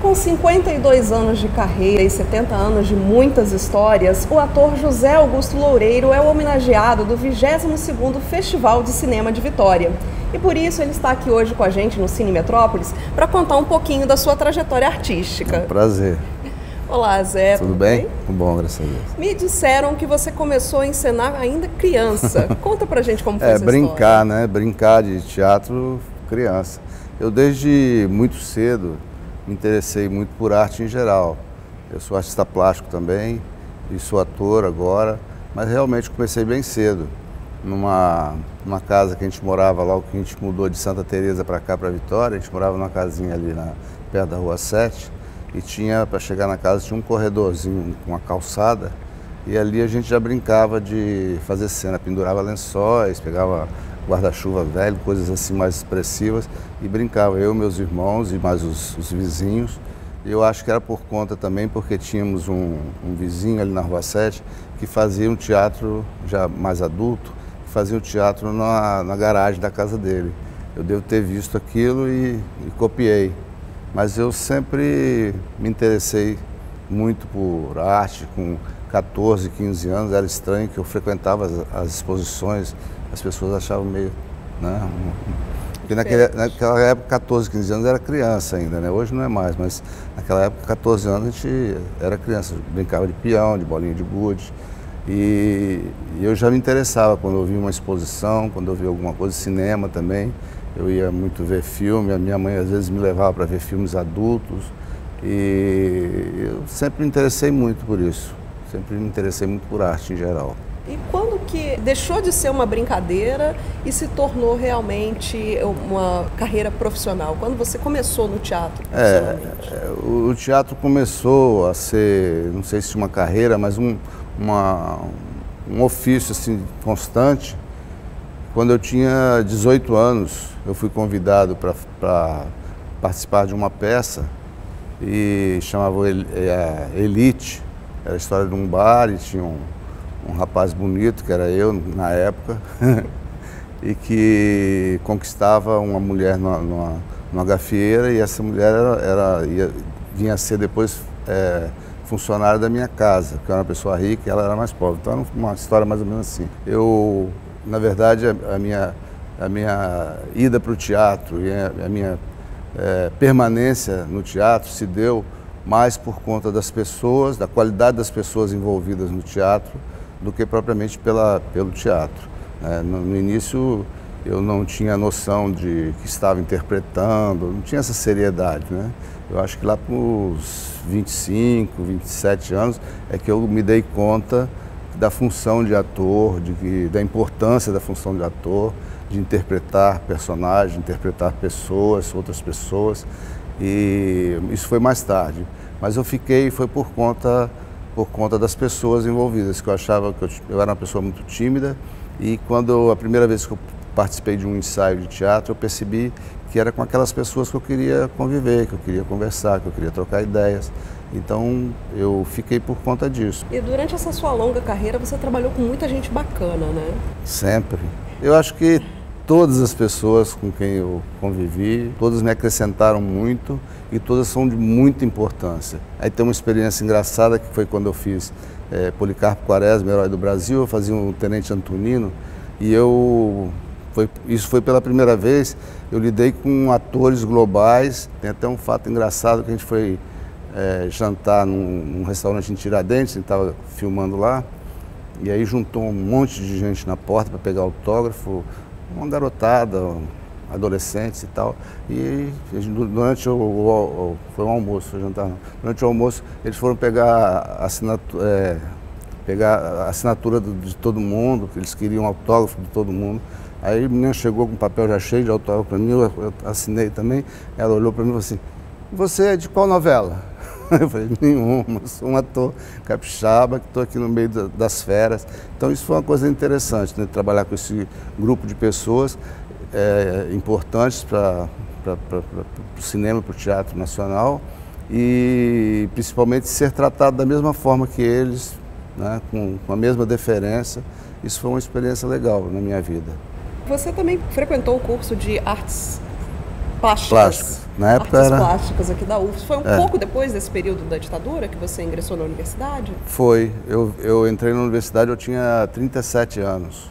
Com 52 anos de carreira e 70 anos de muitas histórias, o ator José Augusto Loureiro é o homenageado do 22º Festival de Cinema de Vitória. E por isso ele está aqui hoje com a gente no Cine Metrópolis para contar um pouquinho da sua trajetória artística. É um prazer. Olá, Zé. Tudo, tudo bem? bem? Tudo bom, graças a Deus. Me disseram que você começou a encenar ainda criança. Conta pra gente como foi é, essa brincar, história. né? Brincar de teatro criança. Eu desde muito cedo me interessei muito por arte em geral. Eu sou artista plástico também e sou ator agora, mas realmente comecei bem cedo. Numa, numa casa que a gente morava logo que a gente mudou de Santa Teresa para cá, para Vitória, a gente morava numa casinha ali na, perto da Rua 7 e tinha, para chegar na casa, tinha um corredorzinho com uma calçada e ali a gente já brincava de fazer cena, pendurava lençóis, pegava guarda-chuva velho, coisas assim mais expressivas, e brincava eu, meus irmãos e mais os, os vizinhos. Eu acho que era por conta também, porque tínhamos um, um, vizinho ali na Rua 7 que fazia um teatro já mais adulto, que fazia um teatro na, na garagem da casa dele. Eu devo ter visto aquilo e, e copiei. Mas eu sempre me interessei muito por arte, com 14, 15 anos, era estranho que eu frequentava as, as exposições as pessoas achavam meio. Né, porque naquele, naquela época, 14, 15 anos era criança ainda, né? Hoje não é mais, mas naquela época, 14 anos, a gente era criança, brincava de peão, de bolinha de gude. E, e, eu já me interessava quando eu via uma exposição, quando eu via alguma coisa, cinema também. Eu ia muito ver filme, a minha mãe às vezes me levava para ver filmes adultos. E eu sempre me interessei muito por isso, sempre me interessei muito por arte em geral. E quando que deixou de ser uma brincadeira e se tornou realmente uma carreira profissional? Quando você começou no teatro? É, é o teatro começou a ser, não sei se uma carreira, mas um, uma, um ofício assim, constante. Quando eu tinha 18 anos, eu fui convidado para participar de uma peça e chamava é, Elite. Era a história de um bar e tinha um um rapaz bonito, que era eu na época, e que conquistava uma mulher numa, numa, numa gafieira e essa mulher era, era ia, vinha a ser depois é, funcionária da minha casa, que era uma pessoa rica e ela era mais pobre. Então era uma história mais ou menos assim. Eu, na verdade, a, a minha, a minha ida para o teatro e a, a minha é, permanência no teatro se deu mais por conta das pessoas, da qualidade das pessoas envolvidas no teatro, do que propriamente pela, pelo teatro. É, no, no, início eu não tinha noção de que estava interpretando, não tinha essa seriedade. Né? Eu acho que lá para os 25, 27 anos é que eu me dei conta da função de ator, de, da importância da função de ator, de interpretar personagens, interpretar pessoas, outras pessoas. E isso foi mais tarde. Mas eu fiquei, foi por conta por conta das pessoas envolvidas, que eu achava que eu, eu era uma pessoa muito tímida e quando a primeira vez que eu participei de um ensaio de teatro, eu percebi que era com aquelas pessoas que eu queria conviver, que eu queria conversar, que eu queria trocar ideias. Então eu fiquei por conta disso. E durante essa sua longa carreira você trabalhou com muita gente bacana, né? Sempre. Eu acho que todas as pessoas com quem eu convivi, todas me acrescentaram muito e todas são de muita importância. Aí tem uma experiência engraçada que foi quando eu fiz é, Policarpo Quaresma, Herói do Brasil, eu fazia um Tenente Antonino e eu, foi, isso foi pela primeira vez, eu lidei com atores globais, tem até um fato engraçado que a gente foi é, jantar num, num restaurante em Tiradentes, a gente estava filmando lá, e aí juntou um monte de gente na porta para pegar autógrafo, uma garotada, adolescentes e tal. E durante o, o, foi um almoço, foi jantar. Durante o almoço eles foram pegar assinatura, é, pegar a assinatura de todo mundo, que eles queriam autógrafo de todo mundo. Aí a menina chegou com um papel já cheio de autógrafo para mim, eu, eu assinei também. Ela olhou para mim e falou assim, você é de qual novela? Eu falei, nenhuma, sou um ator capixaba que estou aqui no meio das feras. Então isso foi uma coisa interessante, né? trabalhar com esse grupo de pessoas é, importantes para o cinema, para o teatro nacional e principalmente ser tratado da mesma forma que eles, né? com, com a mesma deferência. Isso foi uma experiência legal na minha vida. Você também frequentou o curso de artes plásticas. Plásticas Na época artes era... plásticas aqui da UFS. Foi um é. pouco depois desse período da ditadura que você ingressou na universidade? Foi. Eu, eu entrei na universidade, eu tinha 37 anos.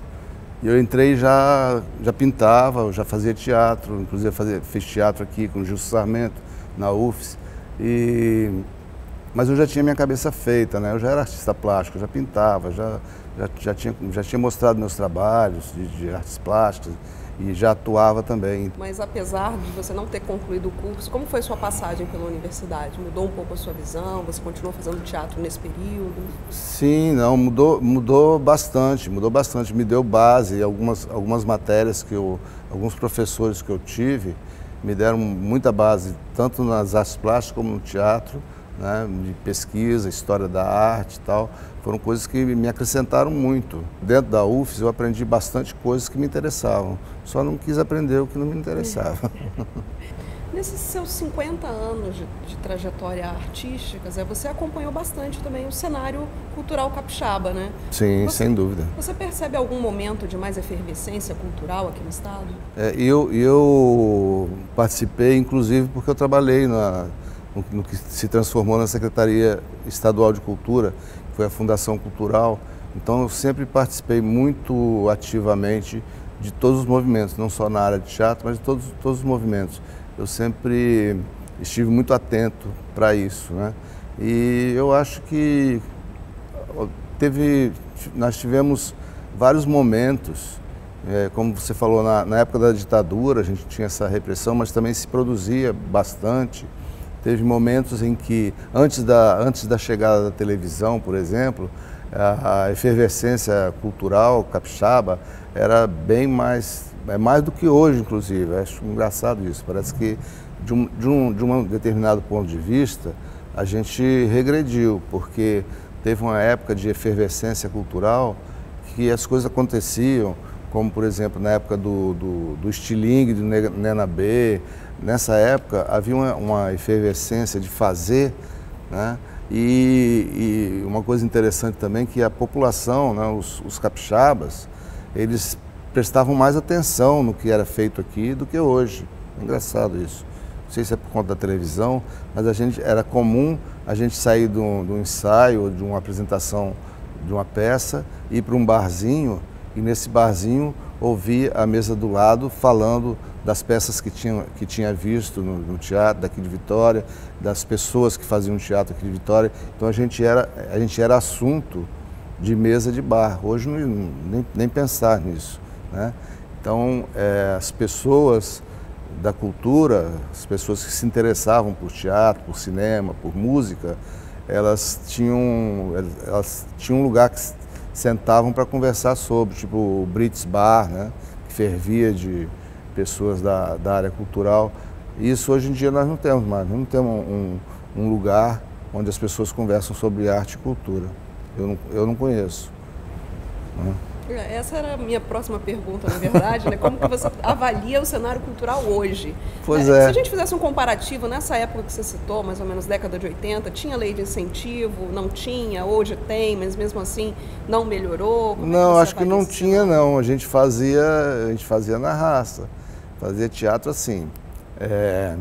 E eu entrei já já pintava, já fazia teatro, inclusive fazia, fiz teatro aqui com o Gilson Sarmento, na UFS. E, mas eu já tinha minha cabeça feita, né? Eu já era artista plástico, já pintava, já, já, já, tinha, já tinha mostrado meus trabalhos de, de artes plásticas e já atuava também. Mas apesar de você não ter concluído o curso, como foi sua passagem pela universidade? Mudou um pouco a sua visão? Você continuou fazendo teatro nesse período? Sim, não, mudou, mudou bastante, mudou bastante. Me deu base, algumas, algumas matérias que eu, alguns professores que eu tive, me deram muita base, tanto nas artes plásticas como no teatro, né, de pesquisa, história da arte e tal. Foram coisas que me acrescentaram muito. Dentro da UFES eu aprendi bastante coisas que me interessavam, só não quis aprender o que não me interessava. Nesses seus 50 anos de, de trajetória artística, Zé, você acompanhou bastante também o cenário cultural capixaba, né? Sim, você, sem dúvida. Você percebe algum momento de mais efervescência cultural aqui no Estado? É, eu, eu participei, inclusive, porque eu trabalhei na, no, no que se transformou na Secretaria Estadual de Cultura, que foi a Fundação Cultural. Então, eu sempre participei muito ativamente de todos os movimentos, não só na área de teatro, mas de todos, todos os movimentos eu sempre estive muito atento para isso, né? E eu acho que teve, nós tivemos vários momentos, é, como você falou, na, na, época da ditadura a gente tinha essa repressão, mas também se produzia bastante. Teve momentos em que, antes da, antes da chegada da televisão, por exemplo, a, efervescência cultural capixaba era bem mais é mais do que hoje, inclusive. Acho engraçado isso. Parece que, de um, de, um, de um determinado ponto de vista, a gente regrediu, porque teve uma época de efervescência cultural que as coisas aconteciam, como, por exemplo, na época do, do, do estilingue, do Nena B. Nessa época havia uma, uma efervescência de fazer, né? E, e, uma coisa interessante também que a população, né, os, os capixabas, eles prestavam mais atenção no que era feito aqui do que hoje. É engraçado isso. Não sei se é por conta da televisão, mas a gente era comum a gente sair de um, de um ensaio, de uma apresentação de uma peça, ir para um barzinho e nesse barzinho ouvir a mesa do lado falando das peças que tinha, que tinha visto no, no, teatro daqui de Vitória, das pessoas que faziam teatro aqui de Vitória. Então a gente era, a gente era assunto de mesa de bar. Hoje não, nem, nem pensar nisso. Né? Então, é, as pessoas da cultura, as pessoas que se interessavam por teatro, por cinema, por música, elas tinham, elas tinham um lugar que sentavam para conversar sobre, tipo o Brits Bar, né? que fervia de pessoas da, da área cultural. Isso hoje em dia nós não temos mais, não temos um, um lugar onde as pessoas conversam sobre arte e cultura. Eu não, eu não conheço. Né? Essa era a minha próxima pergunta, na verdade, né? Como que você avalia o cenário cultural hoje? Pois é. Se a gente fizesse um comparativo, nessa época que você citou, mais ou menos década de 80, tinha lei de incentivo, não tinha, hoje tem, mas mesmo assim não melhorou? Como é não, é acho que não tinha não. A gente fazia, a gente fazia na raça. Fazia teatro assim. É,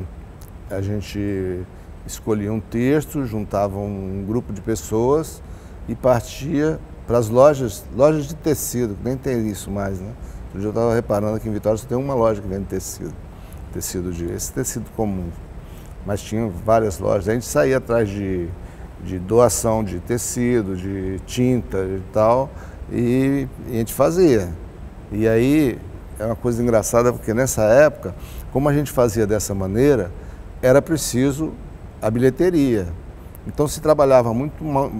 a gente escolhia um texto, juntava um grupo de pessoas e partia para as lojas, lojas de tecido, que nem tem isso mais, né? Eu estava reparando que em Vitória só tem uma loja que vende tecido, tecido de, esse tecido comum. Mas tinha várias lojas. A gente saía atrás de, de doação de tecido, de tinta e tal, e, e a gente fazia. E aí é uma coisa engraçada porque nessa época, como a gente fazia dessa maneira, era preciso a bilheteria. Então se trabalhava muito,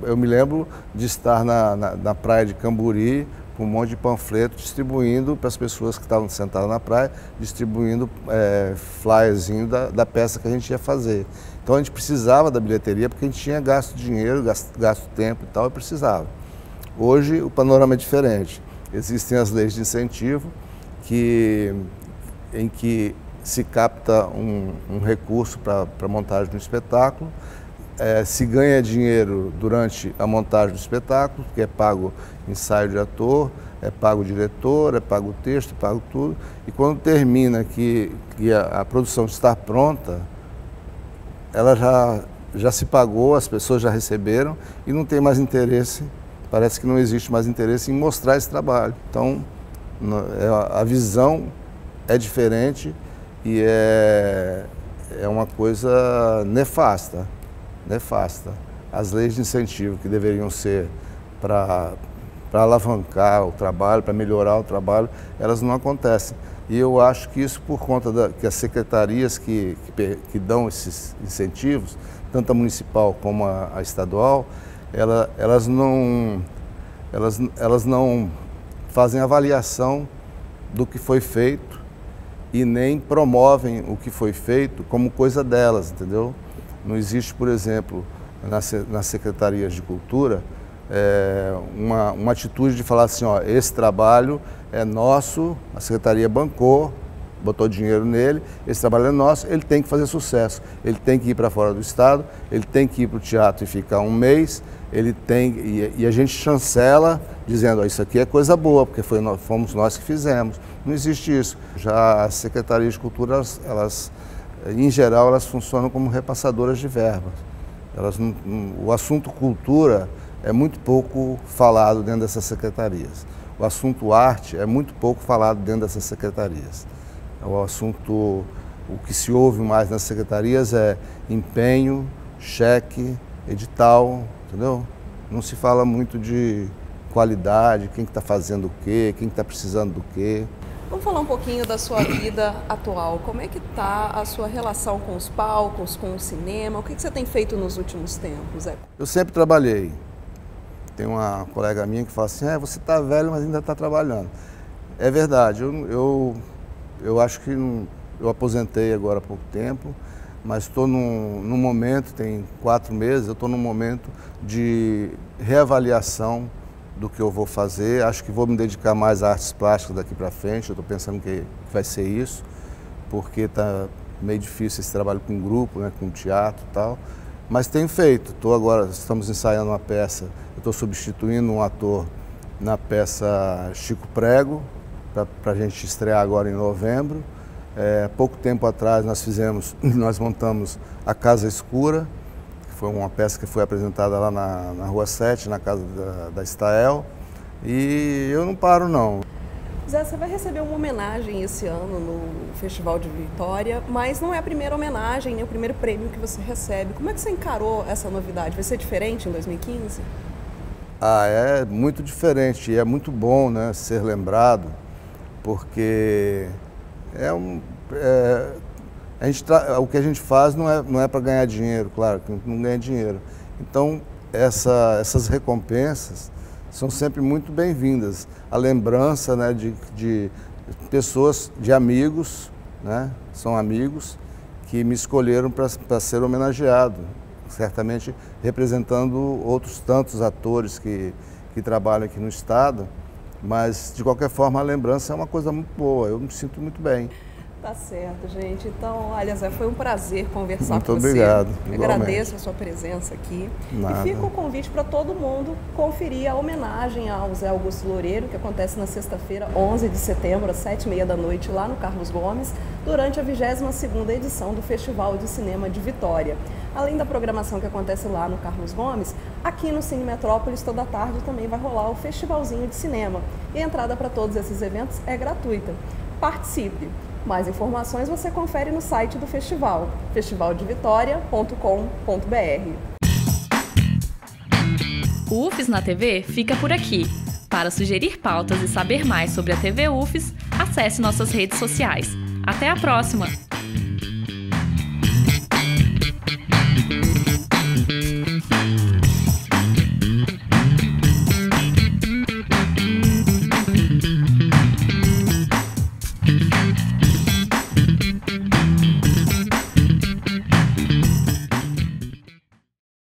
eu me lembro de estar na, na, na praia de Camburi com um monte de panfleto distribuindo para as pessoas que estavam sentadas na praia, distribuindo é, flyerzinho da, da, peça que a gente ia fazer. Então a gente precisava da bilheteria porque a gente tinha gasto dinheiro, gasto, gasto tempo e tal, e precisava. Hoje o panorama é diferente. Existem as leis de incentivo que, em que se capta um, um recurso para a montagem do espetáculo, é, se ganha dinheiro durante a montagem do espetáculo, que é pago ensaio de ator, é pago diretor, é pago texto, é pago tudo. E quando termina que, que a, a, produção está pronta, ela já, já se pagou, as pessoas já receberam e não tem mais interesse, parece que não existe mais interesse em mostrar esse trabalho. Então, é, a visão é diferente e é, é uma coisa nefasta, nefasta. As leis de incentivo que deveriam ser para alavancar o trabalho, para melhorar o trabalho, elas não acontecem. E eu acho que isso por conta da, que as secretarias que, que, que dão esses incentivos, tanto a municipal como a, a estadual, ela, elas, não, elas, elas não fazem avaliação do que foi feito e nem promovem o que foi feito como coisa delas, entendeu? Não existe, por exemplo, nas, secretarias de cultura, é, uma, uma atitude de falar assim, ó, esse trabalho é nosso, a secretaria bancou, botou dinheiro nele, esse trabalho é nosso, ele tem que fazer sucesso. Ele tem que ir para fora do estado, ele tem que ir para o teatro e ficar um mês, ele tem e, e a gente chancela dizendo, ó, isso aqui é coisa boa, porque foi, fomos nós que fizemos. Não existe isso. Já as secretarias de cultura, elas, elas em geral, elas funcionam como repassadoras de verbas. Elas, o assunto cultura é muito pouco falado dentro dessas secretarias. O assunto arte é muito pouco falado dentro dessas secretarias. O assunto, o que se ouve mais nas secretarias é empenho, cheque, edital, entendeu? Não se fala muito de qualidade, quem está tá fazendo o quê, quem está precisando do quê. Vamos falar um pouquinho da sua vida atual. Como é que está a sua relação com os palcos, com o cinema? O que, que você tem feito nos últimos tempos? É? Eu sempre trabalhei. Tem uma colega minha que fala assim, é, você está velho, mas ainda está trabalhando. É verdade, eu, eu, eu acho que não, eu aposentei agora há pouco tempo, mas estou num, num momento, tem quatro meses, eu estou num momento de reavaliação do que eu vou fazer. Acho que vou me dedicar mais a artes plásticas daqui para frente, eu estou pensando que vai ser isso, porque está meio difícil esse trabalho com grupo, né, com teatro e tal. Mas tenho feito, tô agora, estamos ensaiando uma peça, estou substituindo um ator na peça Chico Prego, para a gente estrear agora em novembro. É, pouco tempo atrás nós fizemos, nós montamos A Casa Escura, foi uma peça que foi apresentada lá na, na Rua 7, na casa da, da Stael. E eu não paro não. Zé, você vai receber uma homenagem esse ano no Festival de Vitória, mas não é a primeira homenagem, nem o primeiro prêmio que você recebe. Como é que você encarou essa novidade? Vai ser diferente em 2015? Ah, é muito diferente e é muito bom né, ser lembrado, porque é um, é, a gente o que a gente faz não é, não é para ganhar dinheiro, claro, que não ganha dinheiro. Então, essa, essas recompensas são sempre muito bem-vindas. A lembrança né, de, de pessoas, de amigos, né, são amigos que me escolheram para ser homenageado, certamente representando outros tantos atores que, que trabalham aqui no Estado, mas de qualquer forma a lembrança é uma coisa muito boa, eu me sinto muito bem. Tá certo, gente. Então, olha, Zé, foi um prazer conversar Muito com você. Muito obrigado. Agradeço a sua presença aqui. Nada. E fica o convite para todo mundo conferir a homenagem ao Zé Augusto Loureiro, que acontece na sexta-feira, 11 de setembro, às 7h30 da noite, lá no Carlos Gomes, durante a 22ª edição do Festival de Cinema de Vitória. Além da programação que acontece lá no Carlos Gomes, aqui no Cine Metrópolis, toda tarde também vai rolar o Festivalzinho de Cinema. E a entrada para todos esses eventos é gratuita. Participe! Mais informações você confere no site do festival, festivaldevitória.com.br. O UFES na TV fica por aqui. Para sugerir pautas e saber mais sobre a TV UFES, acesse nossas redes sociais. Até a próxima!